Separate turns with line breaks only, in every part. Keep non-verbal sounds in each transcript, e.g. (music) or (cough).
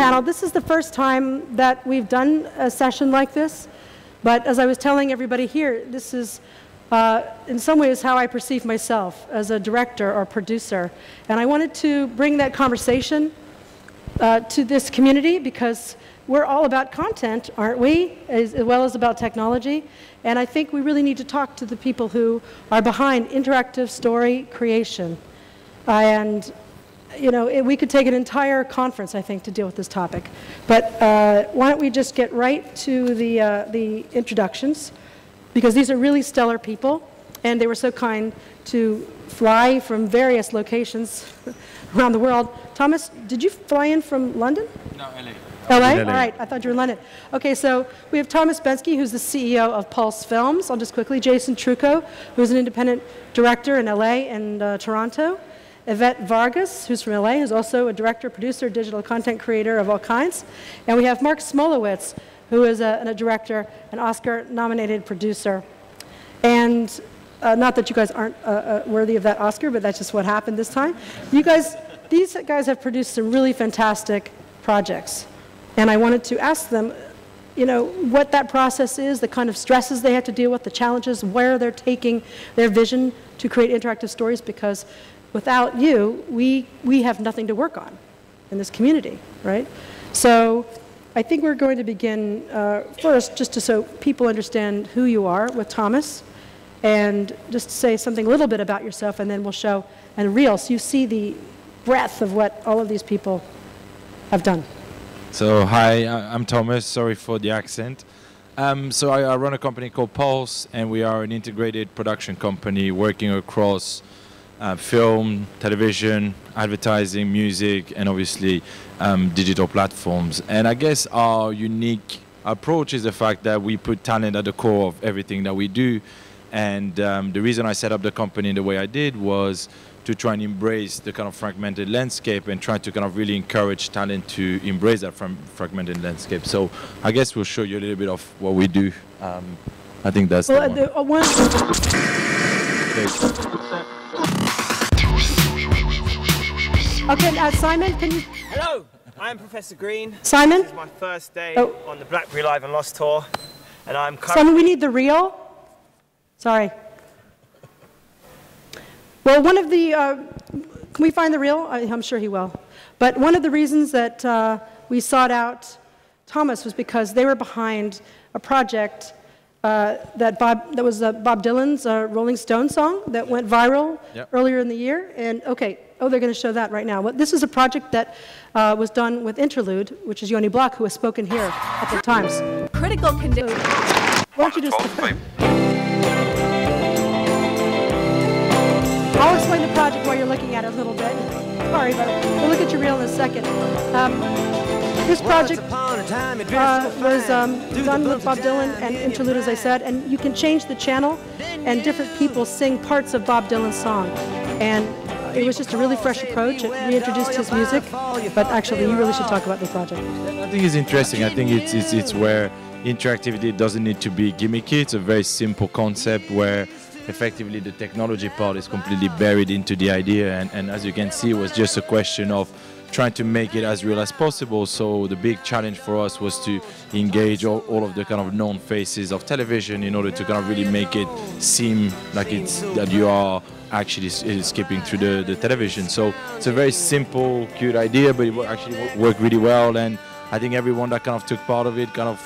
panel. This is the first time that we've done a session like this, but as I was telling everybody here, this is uh, in some ways how I perceive myself as a director or producer. And I wanted to bring that conversation uh, to this community because we're all about content, aren't we, as, as, well as about technology. And I think we really need to talk to the people who are behind interactive story creation. and, you know, it, we could take an entire conference, I think, to deal with this topic. But uh, why don't we just get right to the, uh, the introductions, because these are really stellar people, and they were so kind to fly from various locations (laughs) around the world. Thomas, did you fly in from London?
No, LA.
LA? All right, I thought you were in London. Okay, so we have Thomas Benski, who's the CEO of Pulse Films. I'll just quickly, Jason Trucco, who's an independent director in LA and uh, Toronto. Yvette Vargas, who's from LA, who's also a director, producer, digital content creator of all kinds. And we have Marc Smolowitz, who is a, a director, an Oscar-nominated producer. And uh, not that you guys aren't uh, uh, worthy of that Oscar, but that's just what happened this time. You guys, these guys have produced some really fantastic projects. And I wanted to ask them, you know, what that process is, the kind of stresses they have to deal with, the challenges, where they're taking their vision to create interactive stories, because without you, we, we have nothing to work on in this community, right? So I think we're going to begin uh, first, just to so people understand who you are with Thomas, and just say something a little bit about yourself, and then we'll show and real, so you see the breadth of what all of these people have done.
So, hi, I'm Thomas. Sorry for the accent. Um, so, I, I, run a company called Pulse, and we are an integrated production company working across uh, film, television, advertising, music, and obviously um, digital platforms. And I guess our unique approach is the fact that we put talent at the core of everything that we do. And um, the reason I set up the company the way I did was to try and embrace the kind of fragmented landscape and try to kind of really encourage talent to embrace that fragmented landscape. So I guess we'll show you a little bit of what we do. Um, I think that's well, the one.
Okay, uh, Simon, can you?
Hello, I'm Professor Green.
Simon?
This is my first day oh. on the BlackBerry Live and Lost tour, and I'm.
Simon, we need the reel. Sorry. Well, one of the, uh, can we find the reel? I, am sure he will. But one of the reasons that uh, we sought out Thomas was because they were behind a project uh, that, Bob, that was uh, Bob Dylan's uh, Rolling Stone song that went viral yep. earlier in the year. And okay, oh, they're going to show that right now. Well, this is a project that uh, was done with Interlude, which is Yoni Bloch, who has spoken here a couple of times.
Critical condition.
why don't you just... I'll explain the project while you're looking at it a little bit. Sorry, but we'll look at your reel in a second. Um, this project uh, was um, done with Bob Dylan and Interlude, as I said, and you can change the channel, and different people sing parts of Bob Dylan's song. And it was just a really fresh approach. It reintroduced his music, but actually, you really should talk about the project.
I think it's interesting. I think it's, it's, it's where interactivity doesn't need to be gimmicky. It's a very simple concept where effectively the technology part is completely buried into the idea and, and as you can see it was just a question of trying to make it as real as possible. So the big challenge for us was to engage all, all of the kind of known faces of television in order to kind of really make it seem like it's that you are actually skipping through the, the television. So it's a very simple cute idea but it actually worked really well. And I think everyone that kind of took part of it kind of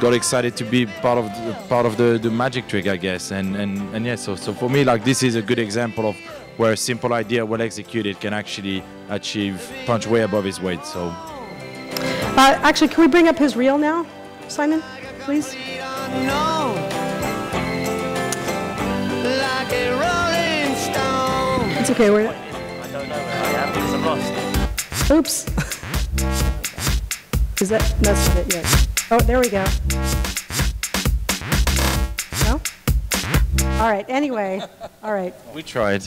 got excited to be part of the, part of the, the magic trick, I guess. And, and, and yeah, so, so for me, like this is a good example of where a simple idea, well executed, can actually achieve punch way above his weight. So.
Uh, actually, can we bring up his reel now, Simon, please? It's okay. We're.
I don't know where I am because I'm lost.
Oops. (laughs) Is that that's it? yet? Oh, there we go. No? All right, anyway. All right.
We tried.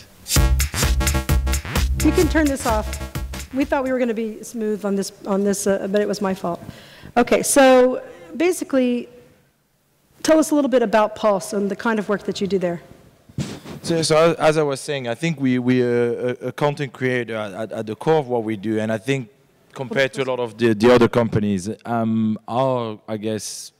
You can turn this off. We thought we were going to be smooth on this, on this uh, but it was my fault. Okay, so basically, tell us a little bit about Pulse and the kind of work that you do there.
So, so as I was saying, I think we, we are a, a content creator at, at, the core of what we do, and I think compared to a lot of the, the other companies, um, our, I guess,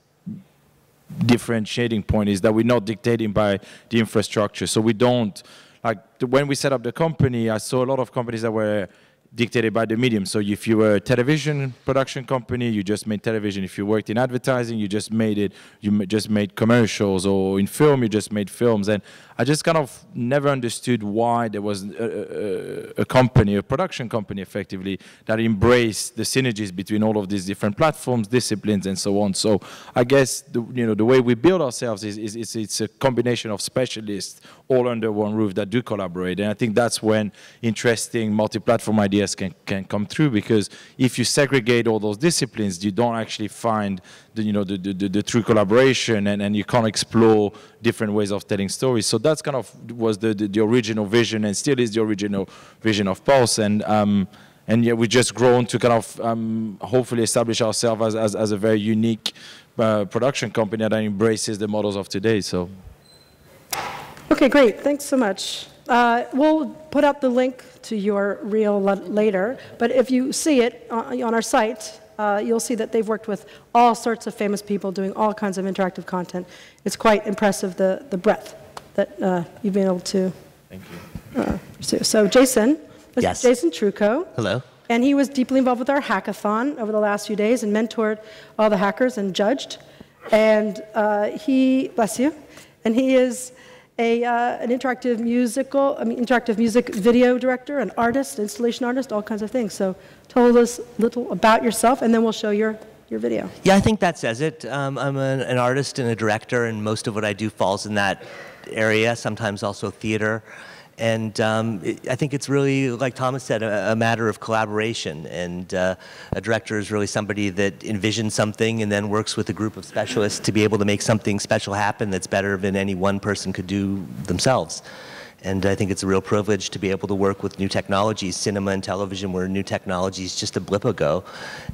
differentiating point is that we're not dictating by the infrastructure. So we don't, like, when we set up the company, I saw a lot of companies that were dictated by the medium. So if you were a television production company, you just made television. If you worked in advertising, you just made it. You just made commercials, or in film, you just made films. And I just kind of never understood why there was a, a, a company, a production company, effectively that embraced the synergies between all of these different platforms, disciplines, and so on. So I guess the, you know the way we build ourselves is, is, is it's a combination of specialists all under one roof that do collaborate. And I think that's when interesting multi-platform ideas can, can come through because if you segregate all those disciplines, you don't actually find the, you know, the, the, the, true collaboration and, and you can't explore different ways of telling stories. So that's kind of was the, the, the original vision and still is the original vision of Pulse. And, um, and yeah, we've just grown to kind of um, hopefully establish ourselves as, as, as a very unique uh, production company that embraces the models of today. So.
Okay, great. Thanks so much. Uh, we'll put out the link to your reel later, but if you see it on, on our site, uh, you'll see that they've worked with all sorts of famous people doing all kinds of interactive content. It's quite impressive, the, the breadth that uh, you've been able to
Thank you. Uh,
pursue. So Jason,
yes.
Jason Trucco.
Hello.
And he was deeply involved with our hackathon over the last few days and mentored all the hackers and judged. And uh, he, bless you, and he is a, uh, an interactive musical, I mean, interactive music video director, an artist, installation artist, all kinds of things. So tell us a little about yourself, and then we'll show your, your video.
Yeah, I think that says it. Um, I'm an, an artist and a director, and most of what I do falls in that area, sometimes also theater. And um, it, I think it's really, like Thomas said, a, a matter of collaboration. And uh, a director is really somebody that envisions something and then works with a group of specialists to be able to make something special happen that's better than any one person could do themselves. And I think it's a real privilege to be able to work with new technologies. Cinema and television were new technologies just a blip ago.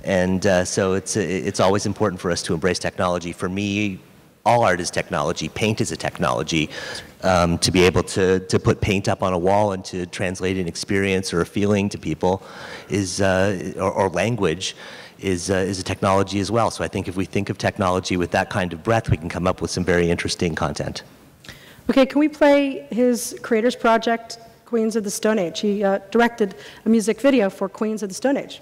And uh, so it's, it's always important for us to embrace technology. For me, all art is technology. Paint is a technology. Um, to be able to, to put paint up on a wall and to translate an experience or a feeling to people is, uh, or, or, language is, uh, is a technology as well. So I think if we think of technology with that kind of breadth, we can come up with some very interesting content.
Okay, can we play his creator's project, Queens of the Stone Age? He uh, directed a music video for Queens of the Stone Age.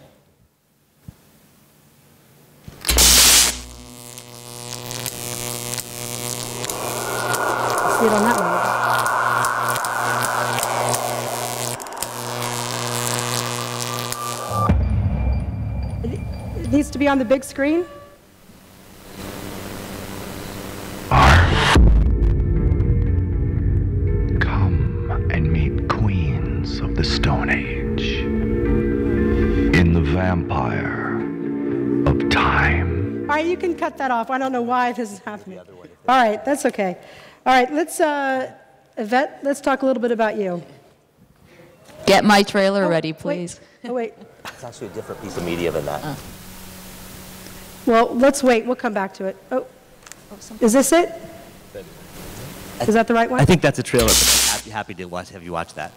See it on that one. It needs to be on the big screen.
Come and meet queens of the Stone Age in the vampire of time.
All right, you can cut that off. I don't know why this is happening. All right, that's okay. All right, let's, uh, Yvette, let's talk a little bit about you.
Get my trailer
oh,
ready, please.
Wait. Oh, wait.
It's actually a different piece of media than that. Uh.
Well, let's wait. We'll come back to it. Oh, is this it? Is that the right one?
I think that's a trailer, but I'm happy, happy to watch, have you watch that.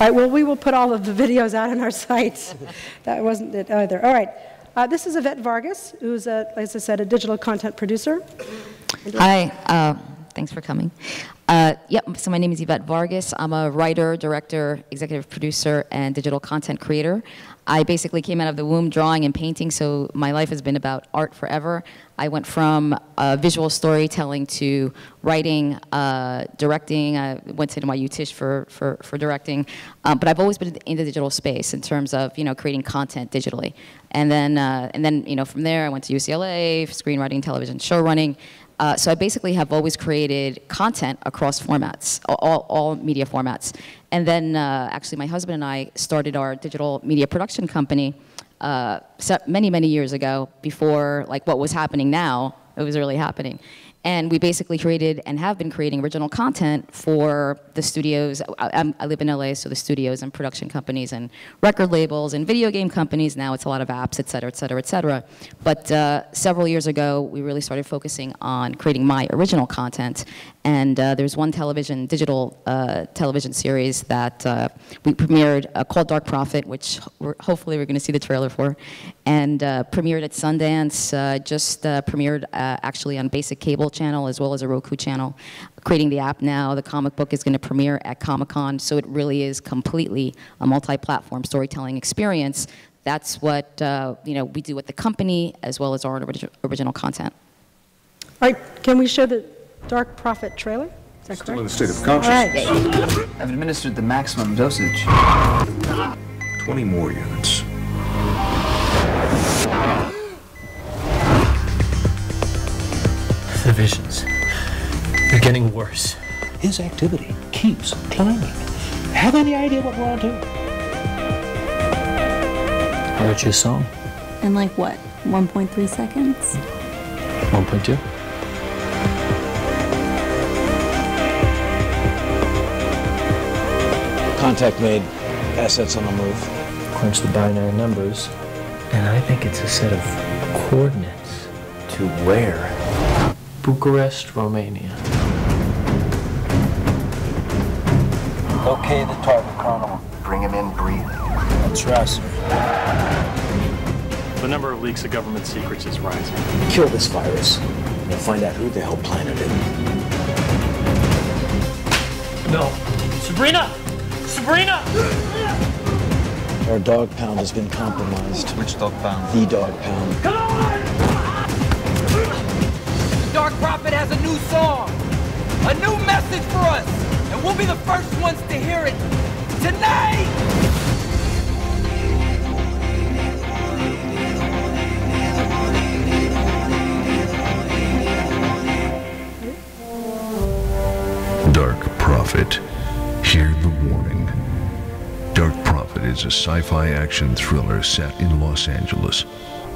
Right, well, we will put all of the videos out on our (laughs) site. that wasn't it either. All right. Uh, this is Yvette Vargas, who's, a, as I said, a digital content producer.
Hi. Uh, Thanks for coming. Uh, yep, so my name is Yvette Vargas. I'm a writer, director, executive producer, and digital content creator. I basically came out of the womb drawing and painting, so my life has been about art forever. I went from uh, visual storytelling to writing, uh, directing. I went to NYU Tisch for, for, for directing. Um, but I've always been in the digital space in terms of, you know, creating content digitally. And then, uh, and then, you know, from there I went to UCLA, for screenwriting, television, show running. Uh, so I basically have always created content across formats, all, all media formats. And then uh, actually my husband and I started our digital media production company uh, many, many years ago before like what was happening now, it was really happening. And we basically created and have been creating original content for the studios. I, I, live in LA, so the studios and production companies and record labels and video game companies. Now it's a lot of apps, et cetera, et cetera, et cetera. But uh, several years ago, we really started focusing on creating my original content. And uh, there's one television, digital uh, television series that uh, we premiered uh, called Dark Prophet, which we're, hopefully we're going to see the trailer for. And uh, premiered at Sundance, just premiered actually on basic cable channel as well as a Roku channel. Creating the app now, the comic book is going to premiere at Comic-Con, so it really is completely a multi-platform storytelling experience. That's what uh, you know we do with the company as well as our original, original content.
All right, can we show the Dark Prophet trailer? Is that
Still
correct?
in a state of consciousness.
All right.
I've administered the maximum dosage.
20 more units.
The visions. They're getting worse.
His activity keeps climbing. Have any idea what we're on to?
I wrote you a song.
In like what? 1.3 seconds?
1.2.
Contact made. Assets on the move.
Crunch the binary numbers, and I think it's a set of coordinates to where? Bucharest, Romania.
Okay, the target, Colonel. Bring him in breathing.
That's right, sir.
The number of leaks of government secrets is rising.
Kill this virus. And find out who the hell planted it.
No. Sabrina! Sabrina!
Our dog pound has been compromised.
Which dog pound?
The dog pound. Come on!
Dark Prophet has a new song, a new message for us, and we'll be the first ones to hear it tonight!
Dark Prophet. Is a sci-fi action thriller set in Los Angeles.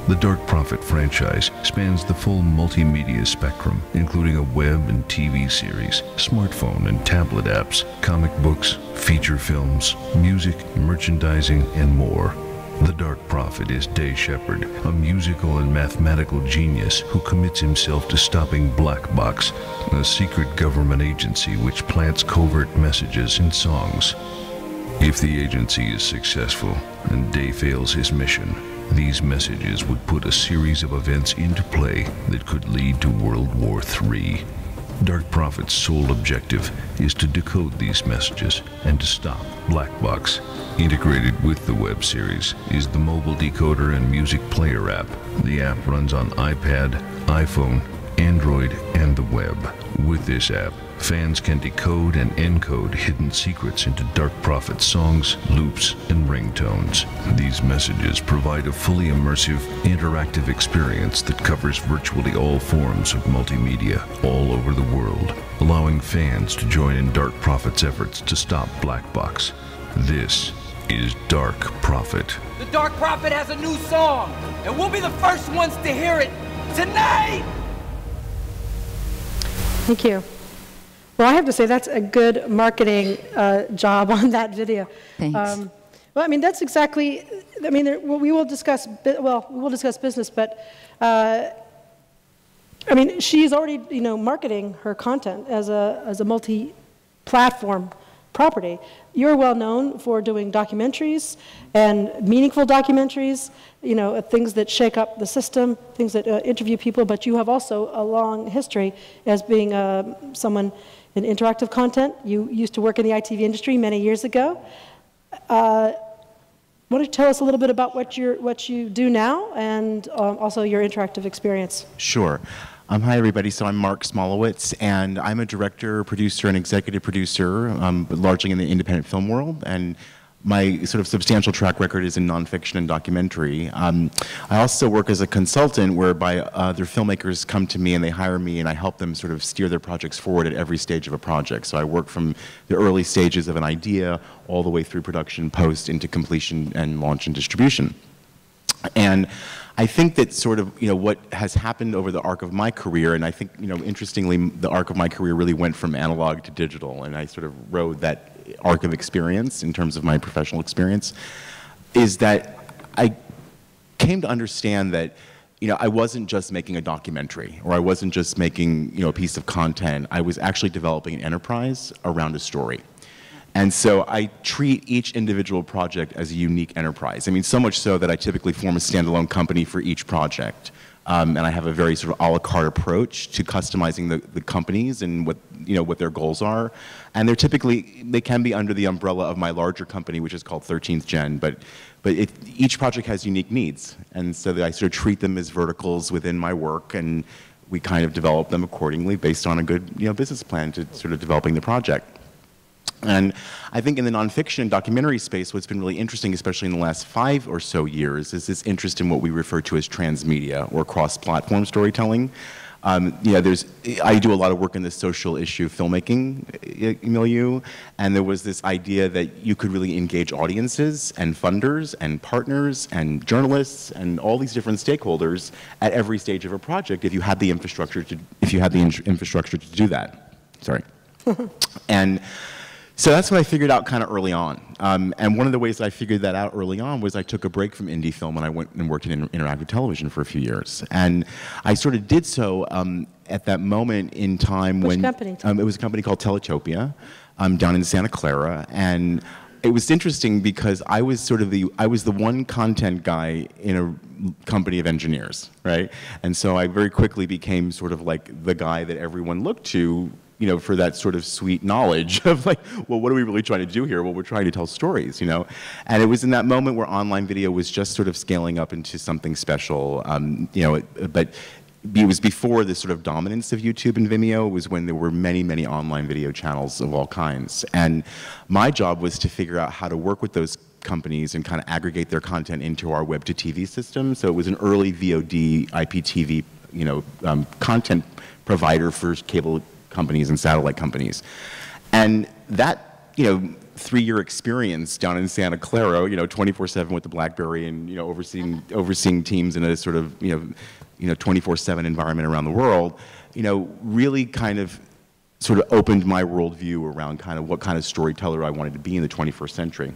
The Dark Prophet franchise spans the full multimedia spectrum, including a web and TV series, smartphone and tablet apps, comic books, feature films, music, merchandising, and more. The Dark Prophet is Day Shepherd, a musical and mathematical genius who commits himself to stopping Black Box, a secret government agency which plants covert messages in songs. If the agency is successful and Day fails his mission, these messages would put a series of events into play that could lead to World War III. Dark Prophet's sole objective is to decode these messages and to stop Black Box. Integrated with the web series is the mobile decoder and music player app. The app runs on iPad, iPhone, Android, and the web. With this app, fans can decode and encode hidden secrets into Dark Prophet songs, loops, and ringtones. These messages provide a fully immersive, interactive experience that covers virtually all forms of multimedia all over the world, allowing fans to join in Dark Prophet's efforts to stop Black Box. This is Dark Prophet.
The Dark Prophet has a new song, and we'll be the first ones to hear it tonight!
Thank you. Well, I have to say that's a good marketing uh, job (laughs) on that video.
Thanks.
Um, well, I mean that's exactly. I mean, there, we will discuss. Well, we will discuss business, but uh, I mean, she's already you know marketing her content as a as a multi-platform property. You're well known for doing documentaries and meaningful documentaries, you know, uh, things that shake up the system, things that uh, interview people, but you have also a long history as being uh, someone in interactive content. You used to work in the ITV industry many years ago. Uh, why don't you tell us a little bit about what, you what you do now and um, also your interactive experience?
Sure. Um, hi, everybody. So I'm Marc Smolowitz, and I'm a director, producer, and executive producer, um, largely in the independent film world. And my sort of substantial track record is in nonfiction and documentary. Um, I also work as a consultant whereby other filmmakers come to me and they hire me and I help them sort of steer their projects forward at every stage of a project. So I work from the early stages of an idea all the way through production, post, into completion and launch and distribution. And I think that sort of, you know, what has happened over the arc of my career, and I think, you know, interestingly, the arc of my career really went from analog to digital, and I sort of rode that arc of experience in terms of my professional experience, is that I came to understand that, you know, I wasn't just making a documentary, or I wasn't just making, you know, a piece of content. I was actually developing an enterprise around a story. And so I treat each individual project as a unique enterprise. I mean, so much so that I typically form a standalone company for each project. Um, and I have a very sort of a la carte approach to customizing the, the companies and what, you know, what their goals are. And they're typically, they can be under the umbrella of my larger company, which is called 13th Gen, but, but it, each project has unique needs. And so I sort of treat them as verticals within my work and we kind of develop them accordingly based on a good, you know, business plan to sort of developing the project. And I think in the nonfiction and documentary space, what's been really interesting, especially in the last five or so years, is this interest in what we refer to as transmedia or cross-platform storytelling. Um, yeah, there's, I do a lot of work in the social issue filmmaking uh, milieu, and there was this idea that you could really engage audiences and funders and partners and journalists and all these different stakeholders at every stage of a project if you had the infrastructure to, if you had the infrastructure to do that. Sorry. (laughs) and so that's what I figured out kind of early on. Um, and one of the ways that I figured that out early on was I took a break from indie film and I went and worked in interactive television for a few years. And I sort of did so um, at that moment in time
Which
when
company?
Um, it was a company called Teletopia um, down in Santa Clara. And it was interesting because I was sort of the I was the one content guy in a company of engineers, right? And so I very quickly became sort of like the guy that everyone looked to you know, for that sort of sweet knowledge of like, well, what are we really trying to do here? Well, we're trying to tell stories, you know? And it was in that moment where online video was just sort of scaling up into something special, um, you know, but it was before the sort of dominance of YouTube and Vimeo. Was when there were many, many online video channels of all kinds. And my job was to figure out how to work with those companies and kind of aggregate their content into our web to TV system. So it was an early VOD, IPTV, you know, um, content provider for cable companies and satellite companies. And that, you know, three-year experience down in Santa Clara, you know, 24/7 with the BlackBerry and you know overseeing overseeing teams in a sort of you know, you know 24/7 environment around the world, you know, really kind of sort of opened my worldview around kind of what kind of storyteller I wanted to be in the 21st century.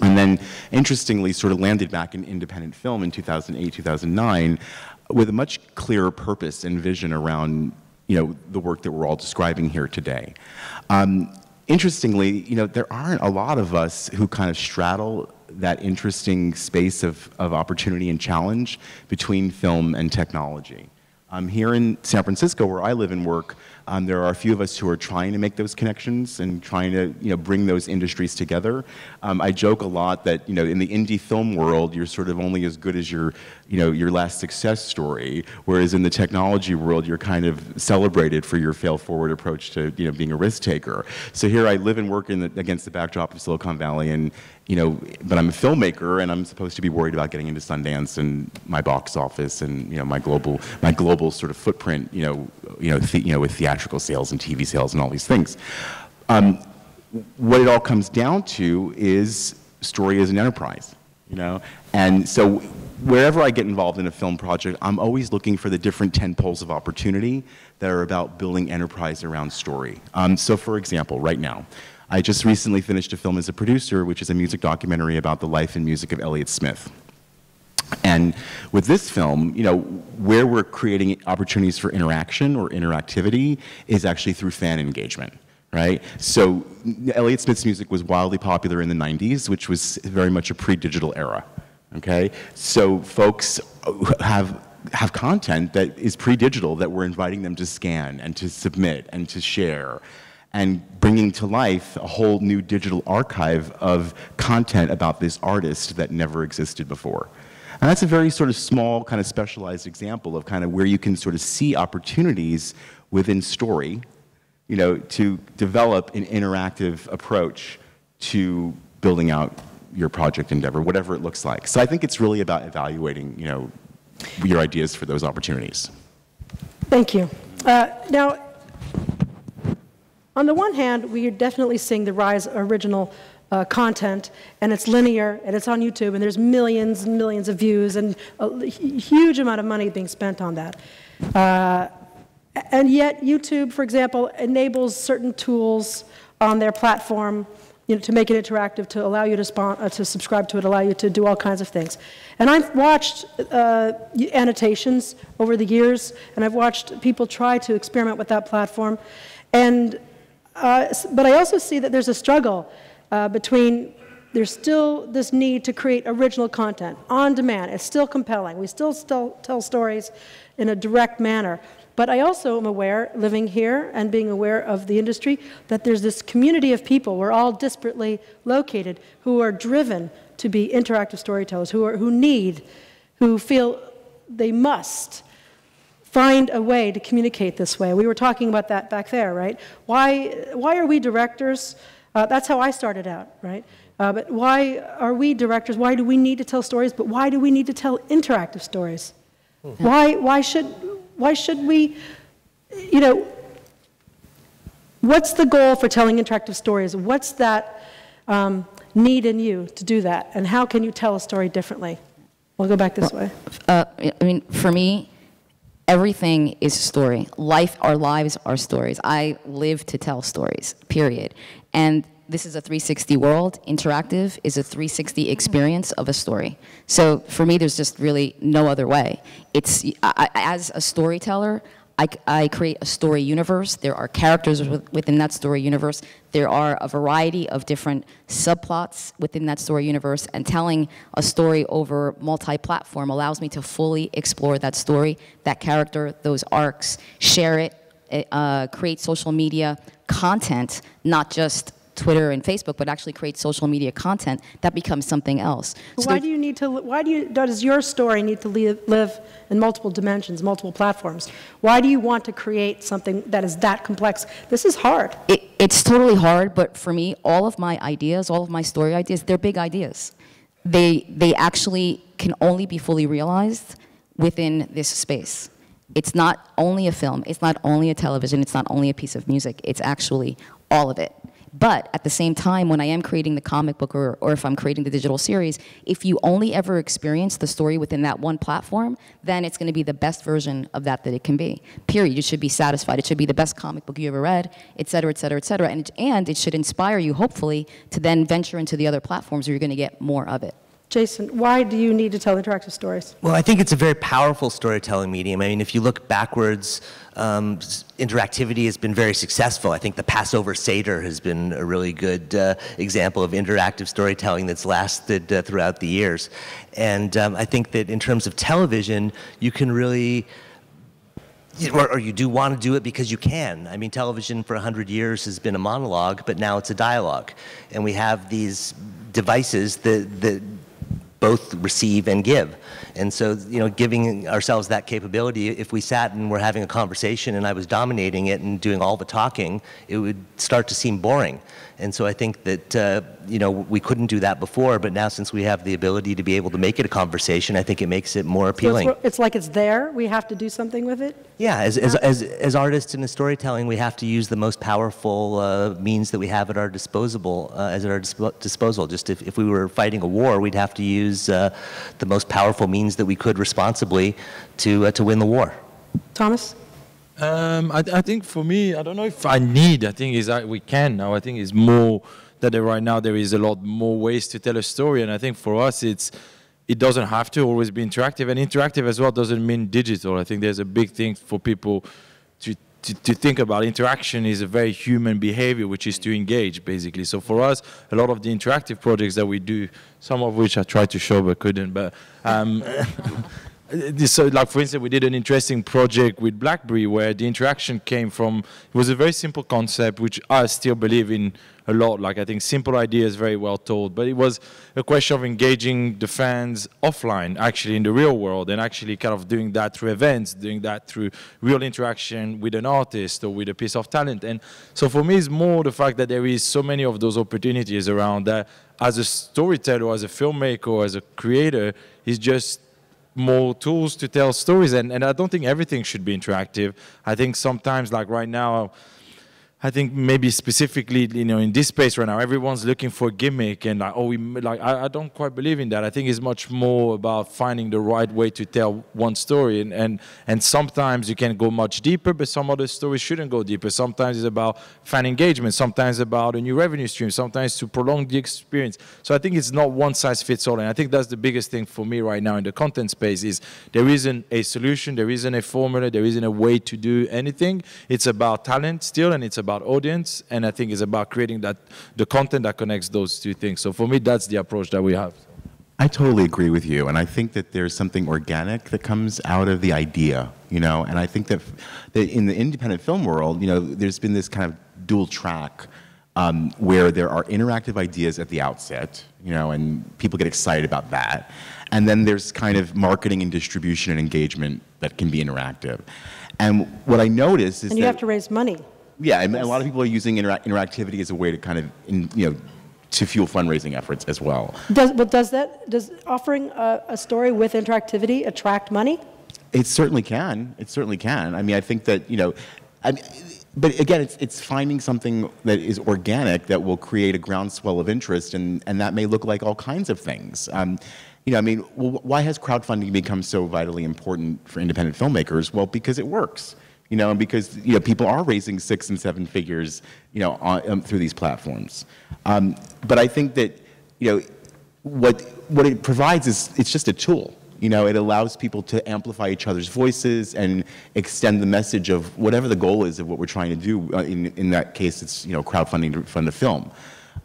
And then, interestingly, sort of landed back in independent film in 2008, 2009, with a much clearer purpose and vision around you know, the work that we're all describing here today. Um, interestingly, you know, there aren't a lot of us who kind of straddle that interesting space of, of opportunity and challenge between film and technology. Um, here in San Francisco, where I live and work, um, there are a few of us who are trying to make those connections and trying to you know, bring those industries together. Um, I joke a lot that you know, in the indie film world, you're sort of only as good as your, you know, your last success story, whereas in the technology world, you're kind of celebrated for your fail-forward approach to you know, being a risk taker. So here I live and work the, against the backdrop of Silicon Valley, and you know, but I'm a filmmaker and I'm supposed to be worried about getting into Sundance and my box office and you know my global my global sort of footprint, you know, you know, you know with theatrical sales and TV sales and all these things. Um, what it all comes down to is story as an enterprise, you know, and so wherever I get involved in a film project, I'm always looking for the different 10 poles of opportunity that are about building enterprise around story. Um, so for example, right now, I just recently finished a film as a producer, which is a music documentary about the life and music of Elliott Smith. And with this film, you know, where we're creating opportunities for interaction or interactivity is actually through fan engagement right? So Elliott Smith's music was wildly popular in the 90s, which was very much a pre-digital era, okay? So folks have have content that is pre-digital that we're inviting them to scan and to submit and to share and bringing to life a whole new digital archive of content about this artist that never existed before. And that's a very sort of small, kind of specialized example of kind of where you can sort of see opportunities within story, you know, to develop an interactive approach to building out your project endeavor, whatever it looks like. So I think it's really about evaluating, you know, your ideas for those opportunities.
Thank you. Uh, now, on the one hand, we are definitely seeing the rise of original uh, content, and it's linear, and it's on YouTube, and there's millions and millions of views, and a huge amount of money being spent on that. Uh, and yet, YouTube, for example, enables certain tools on their platform you know, to make it interactive, to allow you to, spawn, uh, to subscribe to it, allow you to do all kinds of things. And I've watched uh, annotations over the years, and I've watched people try to experiment with that platform. And, uh, but I also see that there's a struggle uh, between, there's still this need to create original content on demand. It's still compelling. We still, still tell stories in a direct manner. But I also am aware, living here and being aware of the industry, that there's this community of people, we're all disparately located, who are driven to be interactive storytellers, who, are, who need, who feel they must find a way to communicate this way. We were talking about that back there, right? Why, why are we directors? Uh, that's how I started out, right? Uh, but why are we directors? Why do we need to tell stories? But why do we need to tell interactive stories? Hmm. Why, why should why should we, you know, what's the goal for telling interactive stories? What's that um, need in you to do that? And how can you tell a story differently? We'll go back this well, way.
Uh, I mean, for me, everything is a story. Life, our lives are stories. I live to tell stories, period. And this is a 360 world. Interactive is a 360 experience of a story. So for me, there's just really no other way. It's I, as a storyteller, I, I, create a story universe. There are characters within that story universe. There are a variety of different subplots within that story universe, and telling a story over multi-platform allows me to fully explore that story, that character, those arcs, share it, uh, create social media content, not just Twitter and Facebook, but actually create social media content, that becomes something else.
So why do you need to, why do you, does your story need to live, live in multiple dimensions, multiple platforms? Why do you want to create something that is that complex? This is hard.
It, it's totally hard, but for me, all of my ideas, all of my story ideas, they're big ideas. They, they actually can only be fully realized within this space. It's not only a film, it's not only a television, it's not only a piece of music, it's actually all of it. But at the same time, when I am creating the comic book or, or if I'm creating the digital series, if you only ever experience the story within that one platform, then it's going to be the best version of that that it can be. Period. You should be satisfied. It should be the best comic book you ever read, et cetera, et cetera, et cetera. And, and it should inspire you, hopefully, to then venture into the other platforms where you're going to get more of it.
Jason, why do you need to tell interactive stories?
Well, I think it's a very powerful storytelling medium. I mean, if you look backwards, um, interactivity has been very successful. I think the Passover Seder has been a really good uh, example of interactive storytelling that's lasted uh, throughout the years. And um, I think that in terms of television, you can really or, or, you do want to do it because you can. I mean, television for 100 years has been a monologue, but now it's a dialogue. And we have these devices that, that both receive and give. And so, you know, giving ourselves that capability, if we sat and were having a conversation and I was dominating it and doing all the talking, it would start to seem boring. And so I think that, uh, you know, we couldn't do that before, but now since we have the ability to be able to make it a conversation, I think it makes it more appealing.
So it's, it's, like it's there, we have to do something with it?
Yeah, as, as, as, as artists in the storytelling, we have to use the most powerful uh, means that we have at our disposable, uh, as at our disp disposal. Just if, if we were fighting a war, we'd have to use uh, the most powerful means that we could responsibly to, uh, to win the war.
Thomas?
Um, I, I, think for me, I don't know if I need. I think is that we can now. I think it's more that right now there is a lot more ways to tell a story, and I think for us it's it doesn't have to always be interactive, and interactive as well doesn't mean digital. I think there's a big thing for people to to, to think about interaction is a very human behavior, which is to engage, basically. So for us, a lot of the interactive projects that we do, some of which I tried to show but couldn't, but um, (laughs) so like for instance we did an interesting project with blackberry where the interaction came from it was a very simple concept which i still believe in a lot. Like i think simple ideas very well told but it was a question of engaging the fans offline actually in the real world and actually kind of doing that through events doing that through real interaction with an artist or with a piece of talent. And so for me it's more the fact that there is so many of those opportunities around that as a storyteller as a filmmaker as a creator is just more tools to tell stories. And, and i don't think everything should be interactive. I think sometimes like right now I think maybe specifically, you know, in this space right now, everyone's looking for a gimmick, and like, oh, we like. I, I, don't quite believe in that. I think it's much more about finding the right way to tell one story, and and and sometimes you can go much deeper, but some other stories shouldn't go deeper. Sometimes it's about fan engagement, sometimes about a new revenue stream, sometimes to prolong the experience. So I think it's not one size fits all, and I think that's the biggest thing for me right now in the content space is there isn't a solution, there isn't a formula, there isn't a way to do anything. It's about talent still, and it's about about audience, and I think it's about creating that the content that connects those two things. So for me, that's the approach that we have.
I totally agree with you, and I think that there's something organic that comes out of the idea, you know. And I think that, that in the independent film world, you know, there's been this kind of dual track um, where there are interactive ideas at the outset, you know, and people get excited about that. And then there's kind of marketing and distribution and engagement that can be interactive. And what I notice is
and you
that,
have to raise money.
Yeah, and a lot of people are using intera- interactivity as a way to kind of, in, you know, to fuel fundraising efforts as well.
Does, but does that, does offering a, a story with interactivity attract money?
It certainly can. It certainly can. I mean, I think that, you know, I mean, but again, it's, it's finding something that is organic that will create a groundswell of interest, and, and that may look like all kinds of things. Um, you know, I mean, well, why has crowdfunding become so vitally important for independent filmmakers? Well, because it works you know, because you know people are raising six and seven figures, you know, on, um, through these platforms. Um, but I think that you know what what it provides is it's just a tool. You know, it allows people to amplify each other's voices and extend the message of whatever the goal is of what we're trying to do. Uh, in in that case, it's you know crowdfunding to fund a film.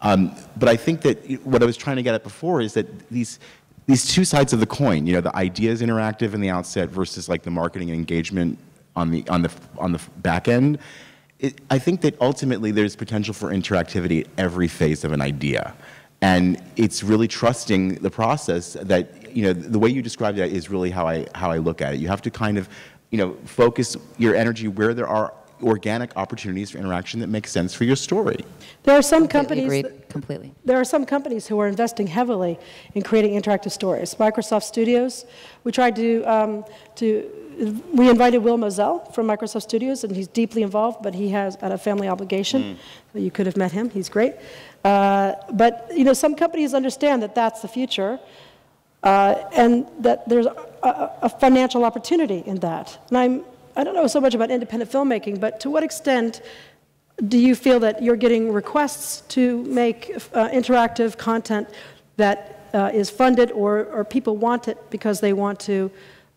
Um, but I think that what I was trying to get at before is that these these two sides of the coin, you know, the idea is interactive in the outset versus like the marketing and engagement on the on the on the back end. It, I think that ultimately there's potential for interactivity at every phase of an idea, and it's really trusting the process. That you know the way you describe that is really how I how I look at it. You have to kind of you know focus your energy where there are organic opportunities for interaction that make sense for your story.
There are some companies
agreed.
that-
completely.
There are some companies who are investing heavily in creating interactive stories. Microsoft Studios, we tried to, um, to we invited Will Moselle from Microsoft Studios, and he's deeply involved, but he has a family obligation. So you could have met him, he's great. Uh, but, you know, some companies understand that that's the future, uh, and that there's a, a, a financial opportunity in that. And I'm, I don't know so much about independent filmmaking, but to what extent do you feel that you're getting requests to make uh, interactive content that uh, is funded or, or people want it because they want to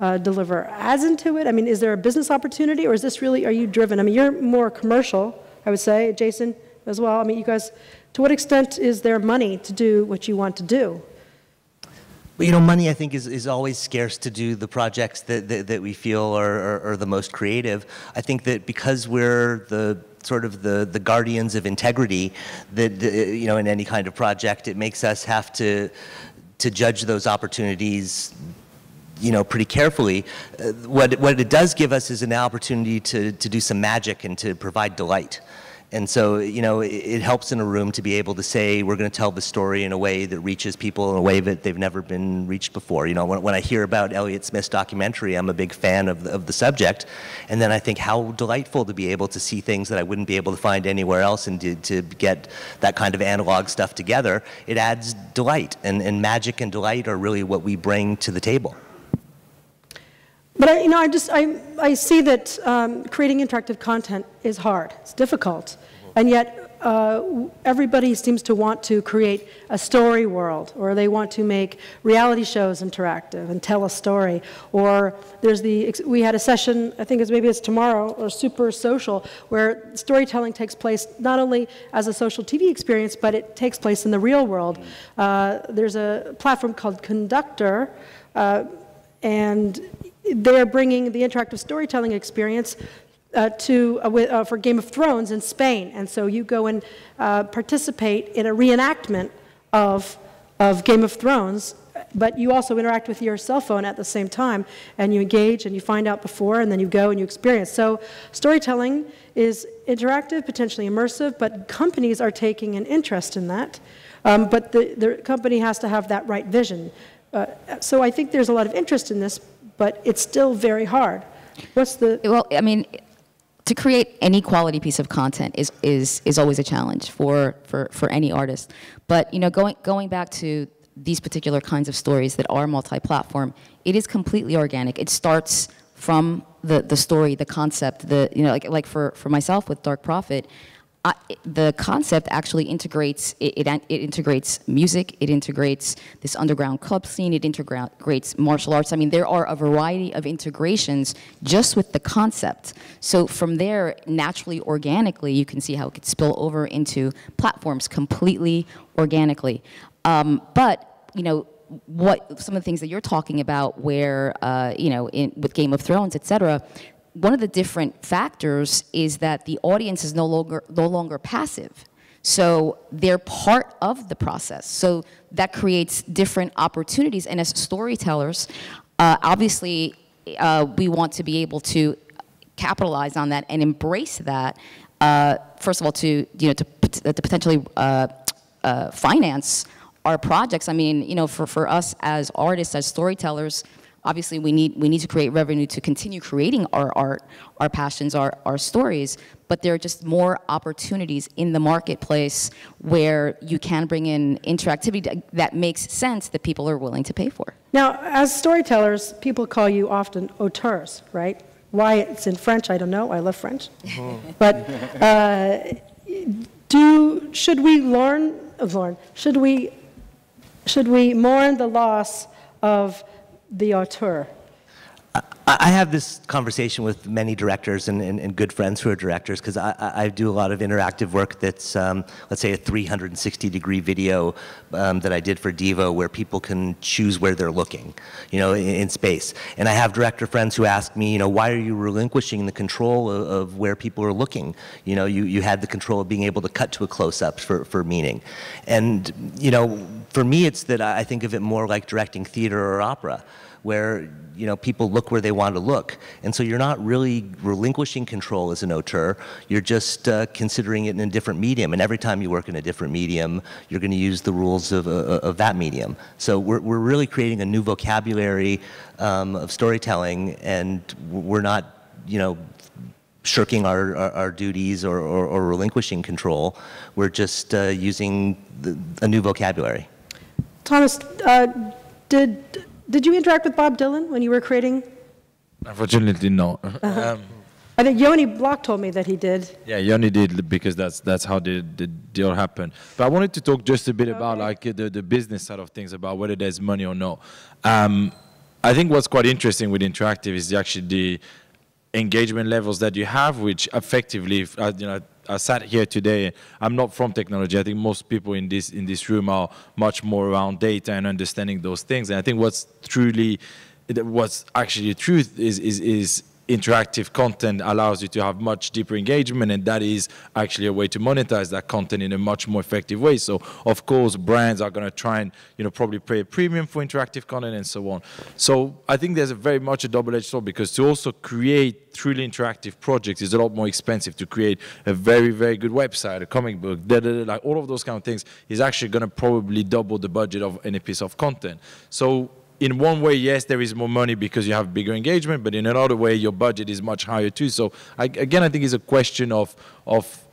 uh, deliver ads into it? I mean, is there a business opportunity or is this really, are you driven? I mean, you're more commercial, I would say, Jason as well. I mean, you guys, to what extent is there money to do what you want to do?
But you know, money I think is, is always scarce to do the projects that, that, that we feel are, are, are, the most creative. I think that because we're the sort of the, the guardians of integrity, that you know, in any kind of project, it makes us have to to judge those opportunities you know, pretty carefully. Uh, what, what it does give us is an opportunity to, to do some magic and to provide delight. And so, you know, it, it helps in a room to be able to say, we're going to tell the story in a way that reaches people in a way that they've never been reached before. You know, when, when I hear about Elliott Smith's documentary, I'm a big fan of the, of the subject. And then I think how delightful to be able to see things that I wouldn't be able to find anywhere else and to, to get that kind of analog stuff together. It adds delight. And, and magic and delight are really what we bring to the table.
But I, you know, I just I, I see that um, creating interactive content is hard. It's difficult, and yet uh, everybody seems to want to create a story world, or they want to make reality shows interactive and tell a story. Or there's the, we had a session, I think it's maybe it's tomorrow, or super social, where storytelling takes place not only as a social TV experience, but it takes place in the real world. Uh, there's a platform called Conducttr, uh, and they're bringing the interactive storytelling experience uh, to, uh, uh, for Game of Thrones in Spain. And so you go and uh, participate in a reenactment of, of Game of Thrones, but you also interact with your cell phone at the same time, and you engage and you find out before, and then you go and you experience. So storytelling is interactive, potentially immersive, but companies are taking an interest in that. Um, but the, the company has to have that right vision. Uh, so I think there's a lot of interest in this, but it's still very hard. What's the?
Well, I mean, to create any quality piece of content is, is, is always a challenge for, for, for any artist. But you know, going, going back to these particular kinds of stories that are multi-platform, it is completely organic. It starts from the, the story, the concept, the, you know, like, like for, for myself with Dark Prophet, The concept actually integrates it, it, it, integrates music, it integrates this underground club scene, it integrates martial arts. I mean, there are a variety of integrations just with the concept. So from there, naturally, organically, you can see how it could spill over into platforms completely organically. Um, but you know, what some of the things that you're talking about, where uh, you know, in, with Game of Thrones, et cetera, one of the different factors is that the audience is no longer, no longer passive. So they're part of the process. So that creates different opportunities. And as storytellers, uh, obviously, uh, we want to be able to capitalize on that and embrace that. Uh, first of all, to you know, to, to potentially uh, uh, finance our projects. I mean, you know, for, for us as artists, as storytellers, obviously we need, we need to create revenue to continue creating our art, our passions, our, our stories, but there are just more opportunities in the marketplace where you can bring in interactivity that makes sense that people are willing to pay for.
Now, as storytellers, people call you often auteurs, right? Why it's in French, I don't know. I love French. Mm-hmm. (laughs) but uh, do, should we learn, learn, should we, should we mourn the loss of the auteur?
I have this conversation with many directors and, and, and good friends who are directors because I, I, do a lot of interactive work that's, um, let's say, a 360 degree video um, that I did for Devo where people can choose where they're looking, you know, in, in, space. And I have director friends who ask me, you know, why are you relinquishing the control of, of, where people are looking? You know, you, you had the control of being able to cut to a close up for, for meaning. And, you know, for me, it's that I think of it more like directing theater or opera where you know people look where they want to look, and so you're not really relinquishing control as an auteur. You're just uh, considering it in a different medium, and every time you work in a different medium, you're going to use the rules of, uh, of that medium. So we're we're really creating a new vocabulary um, of storytelling, and we're not you know shirking our, our, our duties or, or, or, relinquishing control. We're just uh, using the, a new vocabulary.
Thomas, uh, did did you interact with Bob Dylan when you were creating?
Unfortunately, no.
Uh-huh. Um, I think Yoni Bloch told me that he did.
Yeah, Yoni did because that's that's how the, the deal happened. But I wanted to talk just a bit okay. about like the, the business side of things, about whether there's money or not. Um, I think what's quite interesting with interactive is actually the engagement levels that you have, which effectively, uh, you know, I sat here today. I'm not from technology. I think most people in this in this room are much more around data and understanding those things. And I think what's truly, what's actually the truth is is is interactive content allows you to have much deeper engagement and that is actually a way to monetize that content in a much more effective way. So of course brands are going to try and you know probably pay a premium for interactive content and so on. So i think there's a very much a double-edged sword because to also create truly interactive projects is a lot more expensive to create a very very good website a comic book da, da, da, like all of those kind of things is actually going to probably double the budget of any piece of content. So in one way, yes, there is more money because you have bigger engagement, but in another way, your budget is much higher too. So I, again, I think it's a question of of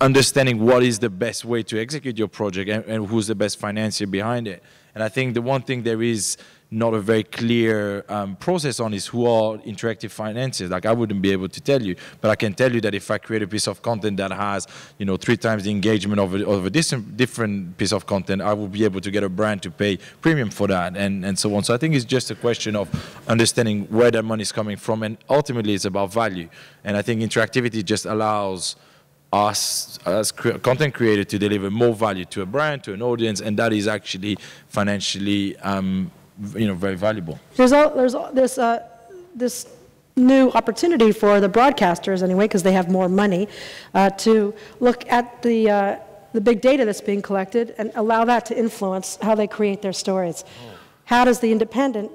understanding what is the best way to execute your project and, and who's the best financier behind it. And I think the one thing there is not a very clear um, process on is who are interactive financiers. Like I wouldn't be able to tell you, but I can tell you that if I create a piece of content that has, you know, three times the engagement of a, of a different, piece of content, I will be able to get a brand to pay premium for that and, and so on. So I think it's just a question of understanding where that money is coming from and ultimately it's about value. And I think interactivity just allows us as content creator to deliver more value to a brand, to an audience, and that is actually financially, um, you know, very valuable.
There's, all, there's all, this, uh, this new opportunity for the broadcasters, anyway, because they have more money, uh, to look at the, uh, the big data that's being collected and allow that to influence how they create their stories. How does the independent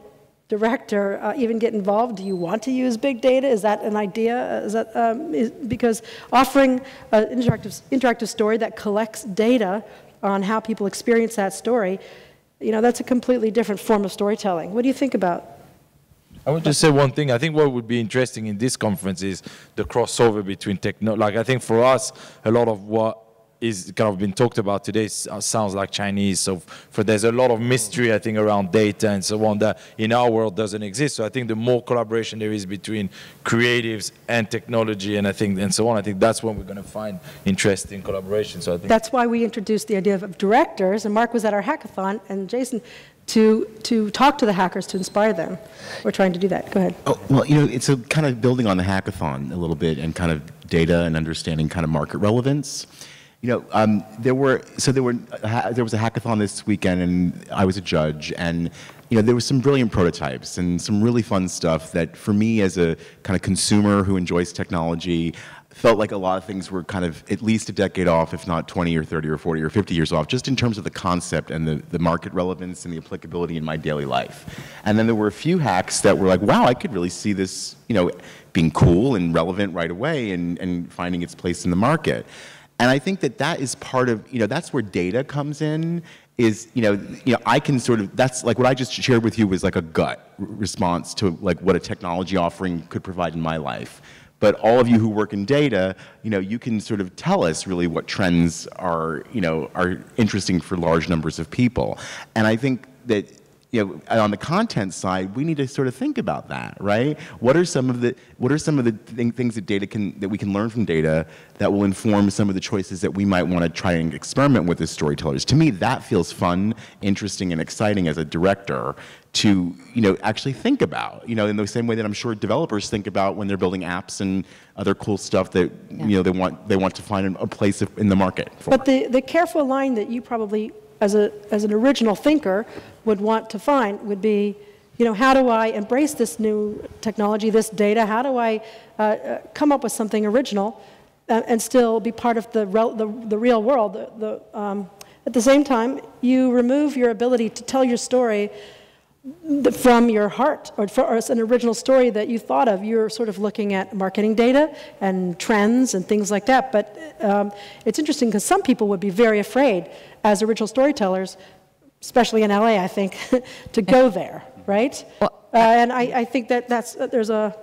director uh, even get involved? Do you want to use big data? Is that an idea? Is that um, is, because offering an interactive interactive story that collects data on how people experience that story, you know, that's a completely different form of storytelling. What do you think about?
I would just say one thing. I think what would be interesting in this conference is the crossover between techno. Like I think for us, a lot of what is kind of been talked about today s- uh, sounds like Chinese. So for there's a lot of mystery I think around data and so on that in our world doesn't exist. So I think the more collaboration there is between creatives and technology and I think and so on, I think that's when we're going to find interesting collaboration. So I think
That's why we introduced the idea of directors, and Marc was at our hackathon, and Jason, to, to talk to the hackers to inspire them. We're trying to do that. Go ahead.
Oh, well, you know, it's a kind of building on the hackathon a little bit and kind of data and understanding kind of market relevance. You know, um, there were so there were there was a hackathon this weekend, and I was a judge, and you know there was some brilliant prototypes and some really fun stuff that, for me as a kind of consumer who enjoys technology, felt like a lot of things were kind of at least a decade off, if not 20 or 30 or 40 or 50 years off, just in terms of the concept and the, the market relevance and the applicability in my daily life. And then there were a few hacks that were like, wow, I could really see this, you know, being cool and relevant right away and, and finding its place in the market. And I think that that is part of, you know, that's where data comes in is, you know, you know, I can sort of, that's like what I just shared with you was like a gut response to like what a technology offering could provide in my life. But all of you who work in data, you know, you can sort of tell us really what trends are, you know, are interesting for large numbers of people. And I think that you know, on the content side, we need to sort of think about that, right? What are some of the what are some of the thing, things that data can that we can learn from data that will inform some of the choices that we might want to try and experiment with as storytellers? To me, that feels fun, interesting, and exciting as a director to you know actually think about. You know, in the same way that I'm sure developers think about when they're building apps and other cool stuff that you know they want they want to find a place in the market. For.
But the, the careful line that you probably, as, a, as an original thinker, would want to find would be, you know, how do I embrace this new technology, this data? How do I uh, uh, come up with something original uh, and still be part of the, the, the real world? The, the, um, at the same time, you remove your ability to tell your story from your heart or, for, or an original story that you thought of. You're sort of looking at marketing data and trends and things like that. But um, it's interesting because some people would be very afraid as original storytellers, especially in LA, I think, (laughs) to go there, right? uh, and I, I think that that's, uh, there's a,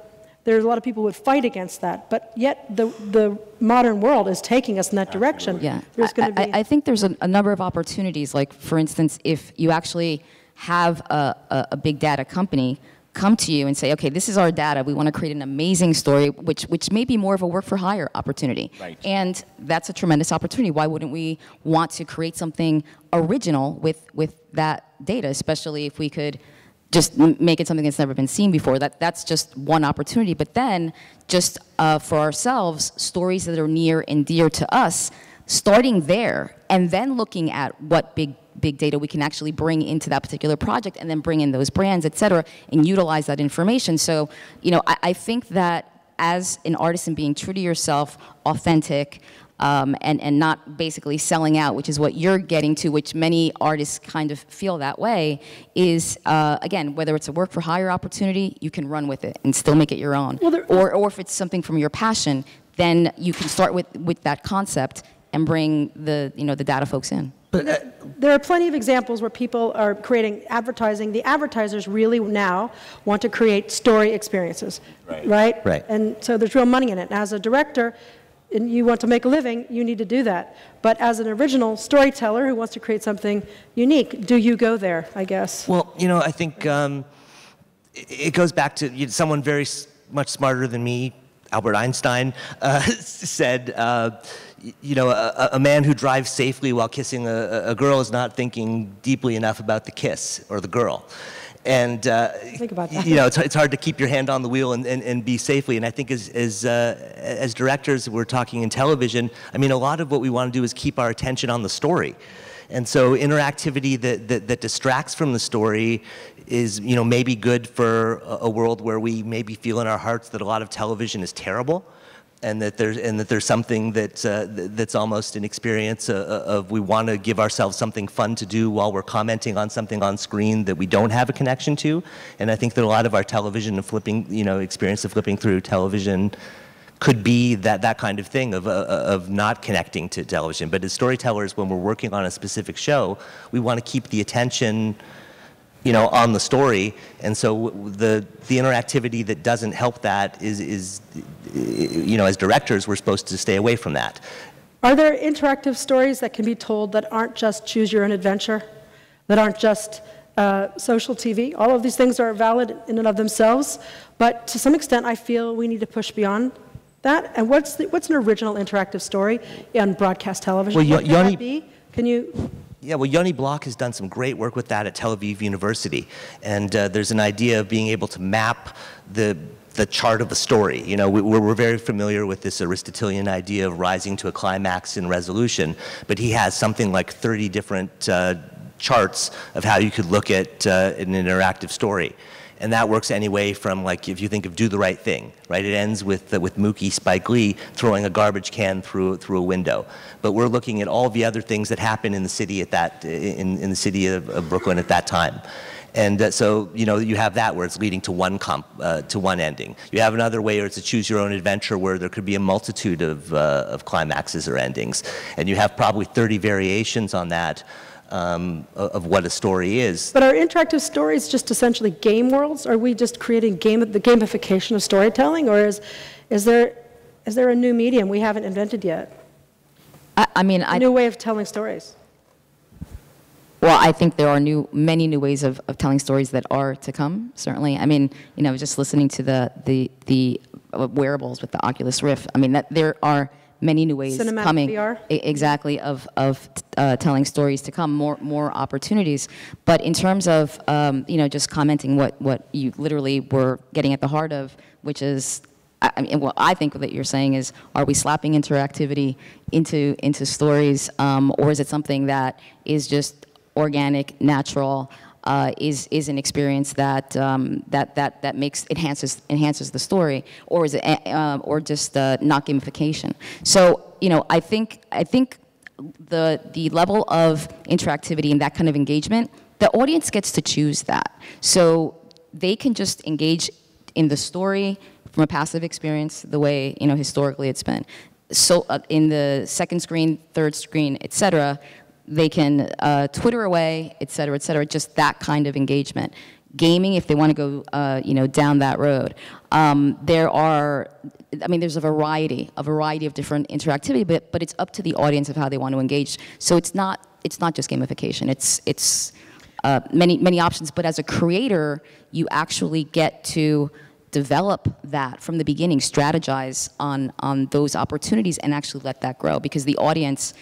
there's a lot of people who would fight against that, but yet the, the modern world is taking us in that direction.
Yeah,
There's
I,
to
I. I think there's a, a number of opportunities. Like, for instance, if you actually have a, a, a big data company come to you and say, okay, this is our data. We want to create an amazing story, which, which may be more of a work for hire opportunity.
Right.
And that's a tremendous opportunity. Why wouldn't we want to create something original with, with that data, especially if we could just make it something that's never been seen before. That that's just one opportunity. But then, just uh, for ourselves, stories that are near and dear to us, starting there, and then looking at what big big data we can actually bring into that particular project, and then bring in those brands, et cetera, and utilize that information. So, you know, I, I think that as an artist and being true to yourself, authentic. Um, and, and not basically selling out, which is what you're getting to, which many artists kind of feel that way, is uh, again, whether it's a work for hire opportunity, you can run with it and still make it your own. or, or if it's something from your passion, then you can start with, with that concept and bring the, you know, the data folks in.
There are plenty of examples where people are creating advertising. The advertisers really now want to create story experiences, right?
Right.
And so there's real money in it. And as a director, and you want to make a living, you need to do that. But as an original storyteller who wants to create something unique, do you go there, I guess?
Well, you know, I think um, it it goes back to you know, someone very s- much smarter than me, Albert Einstein, uh, (laughs) said, uh, y- you know, a, a man who drives safely while kissing a, a girl is not thinking deeply enough about the kiss or the girl. And uh,
Think about that.
you know, it's, it's hard to keep your hand on the wheel and, and, and be safely. And I think as, as, uh, as directors, we're talking in television, I mean, a lot of what we want to do is keep our attention on the story. And so interactivity that, that, that distracts from the story is, you know, maybe good for a, a world where we maybe feel in our hearts that a lot of television is terrible and that there's and that there's something that uh, that's almost an experience uh, of we want to give ourselves something fun to do while we're commenting on something on screen that we don't have a connection to. And i think that a lot of our television and flipping you know experience of flipping through television could be that that kind of thing of, uh, of not connecting to television. But as storytellers when we're working on a specific show we want to keep the attention you know, on the story. And so the, the interactivity that doesn't help that is, is, you know, as directors, we're supposed to stay away from that.
Are there interactive stories that can be told that aren't just choose your own adventure, that aren't just uh, social TV? All of these things are valid in and of themselves, but to some extent, I feel we need to push beyond that. And what's, the, what's an original interactive story on broadcast television?
Well, Yo-
what can that
Yoni-
be? Can you?
Yeah, well, Yoni Bloch has done some great work with that at Tel Aviv University. And uh, there's an idea of being able to map the the chart of the story. You know, we, we're, we're very familiar with this Aristotelian idea of rising to a climax in resolution, but he has something like 30 different uh, charts of how you could look at uh, an interactive story. And that works anyway from like if you think of do the right thing, right? It ends with uh, with Mookie Spike Lee throwing a garbage can through through a window. But we're looking at all the other things that happen in the city at that in, in the city of, of Brooklyn at that time. And uh, so, you know, you have that where it's leading to one comp, uh, to one ending. You have another way where it's a choose your own adventure where there could be a multitude of, uh, of climaxes or endings. And you have probably 30 variations on that um, of of what a story is.
But are interactive stories just essentially game worlds? Are we just creating game, the gamification of storytelling, or is, is there, is there a new medium we haven't invented yet?
I, I mean, I
A new way of telling stories.
Well, I think there are new, many new ways of, of telling stories that are to come. Certainly, I mean, you know, just listening to the the the uh, wearables with the Oculus Rift. I mean, that there are many new ways
Cinematic
coming.
VR?
Exactly of of uh, telling stories to come. More more opportunities. But in terms of um, you know, just commenting what what you literally were getting at the heart of, which is I mean, what I think that you're saying is, are we slapping interactivity into into stories, um, or is it something that is just organic, natural? Uh, is is an experience that um, that that that makes enhances enhances the story, or is it uh, or just uh, not gamification? So you know, I think I think the the level of interactivity and that kind of engagement, the audience gets to choose that. So they can just engage in the story from a passive experience, the way you know historically it's been. So uh, in the second screen, third screen, etc., they can uh, Twitter away, et cetera, et cetera. Just that kind of engagement. Gaming, if they want to go, uh, you know, down that road. Um, there are, I mean, there's a variety, a variety of different interactivity, but but it's up to the audience of how they want to engage. So it's not it's not just gamification. It's it's uh, many many options. But as a creator, you actually get to develop that from the beginning, strategize on on those opportunities, and actually let that grow because the audience.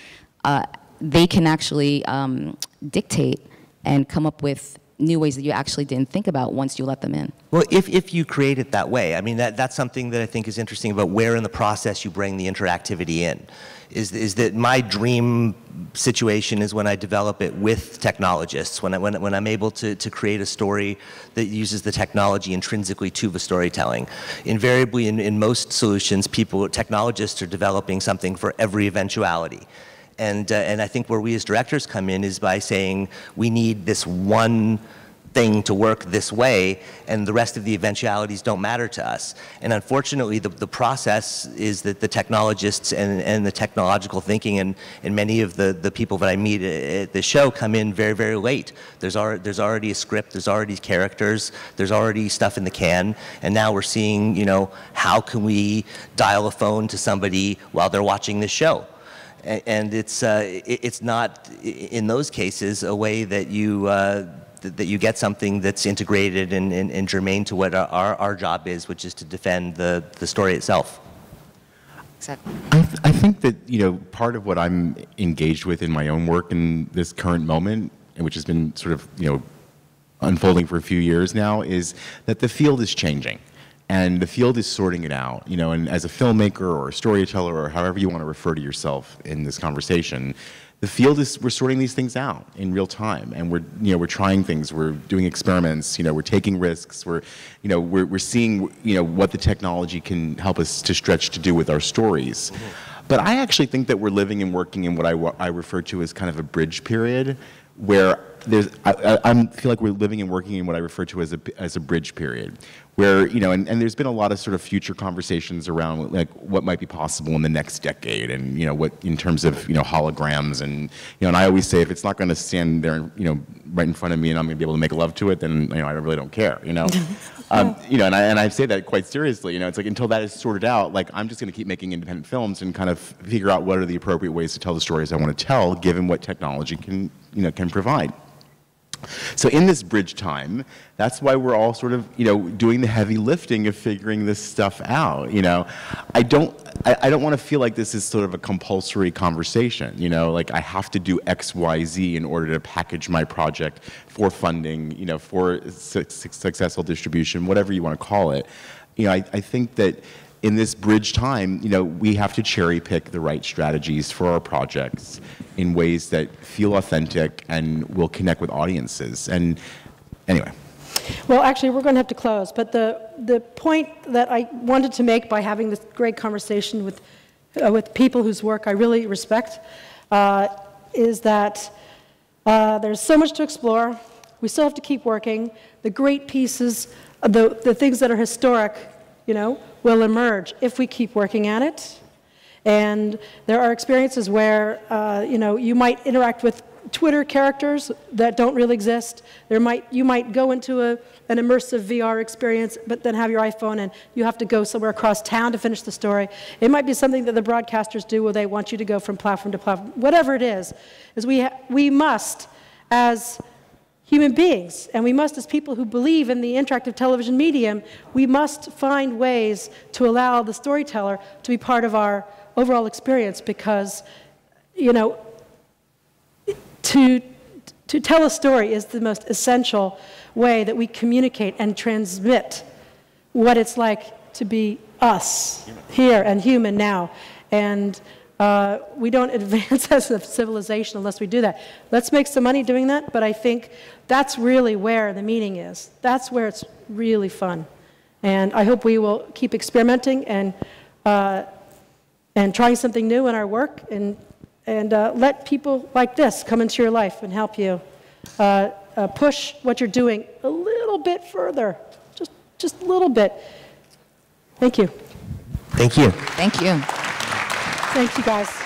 Uh, they can actually um, dictate and come up with new ways that you actually didn't think about once you let them in.
Well, if, if you create it that way, I mean, that, that's something that I think is interesting about where in the process you bring the interactivity in. Is, is that my dream situation is when I develop it with technologists, when, I, when, when I'm able to, to create a story that uses the technology intrinsically to the storytelling. Invariably, in, in most solutions, people, technologists are developing something for every eventuality. And, uh, and I think where we as directors come in is by saying we need this one thing to work this way, and the rest of the eventualities don't matter to us. And unfortunately, the, the process is that the technologists and, and the technological thinking and, and many of the, the people that I meet at the show come in very, very late. There's, al there's already a script, there's already characters, there's already stuff in the can, and now we're seeing, you know, how can we dial a phone to somebody while they're watching the show? And it's uh, it's not in those cases a way that you uh, that you get something that's integrated and, and, and germane to what our, our job is, which is to defend the, the story itself.
Exactly.
I, th I think that you know part of what I'm engaged with in my own work in this current moment, which has been sort of you know unfolding for a few years now, is that the field is changing and the field is sorting it out. You know, and as a filmmaker or a storyteller or however you want to refer to yourself in this conversation, the field is we're sorting these things out in real time, and we're you know we're trying things, we're doing experiments, you know, we're taking risks, we're you know we're we're seeing you know what the technology can help us to stretch to do with our stories. Mm -hmm. But I actually think that we're living and working in what I, I refer to as kind of a bridge period, where there's, I, I, feel like we're living and working in what I refer to as a, as a bridge period, where, you know, and, and there's been a lot of sort of future conversations around like what might be possible in the next decade and, you know, what in terms of, you know, holograms and, you know, and I always say if it's not going to stand there, you know, right in front of me and I'm going to be able to make love to it, then, you know, I really don't care, you know. (laughs) um, you know, and I, and I say that quite seriously, you know, it's like until that is sorted out, like I'm just going to keep making independent films and kind of figure out what are the appropriate ways to tell the stories I want to tell given what technology can, you know, can provide. So in this bridge time, that's why we're all sort of, you know, doing the heavy lifting of figuring this stuff out, you know. I don't, I, I don't want to feel like this is sort of a compulsory conversation, you know, like I have to do X, Y, Z in order to package my project for funding, you know, for su successful distribution, whatever you want to call it. You know, I, I think that in this bridge time, you know, we have to cherry pick the right strategies for our projects in ways that feel authentic and will connect with audiences. And anyway.
Well, actually, we're going to have to close. But the, the point that I wanted to make by having this great conversation with, uh, with people whose work I really respect uh, is that uh, there's so much to explore. We still have to keep working. The great pieces, the, the things that are historic, you know, will emerge if we keep working at it. And there are experiences where, uh, you know, you might interact with Twitter characters that don't really exist. There might, you might go into a, an immersive VR experience, but then have your iPhone and you have to go somewhere across town to finish the story. It might be something that the broadcasters do where they want you to go from platform to platform. Whatever it is, is we, we must, as human beings, and we must, as people who believe in the interactive television medium, we must find ways to allow the storyteller to be part of our overall experience because, you know, to, to tell a story is the most essential way that we communicate and transmit what it's like to be us here and human now. And uh, we don't (laughs) advance as a civilization unless we do that. Let's make some money doing that, but I think that's really where the meaning is. That's where it's really fun. And I hope we will keep experimenting and, uh, and trying something new in our work and, and uh, let people like this come into your life and help you uh, uh, push what you're doing a little bit further, just, just a little bit. Thank you.
Thank you.
Thank you.
Thank you, guys.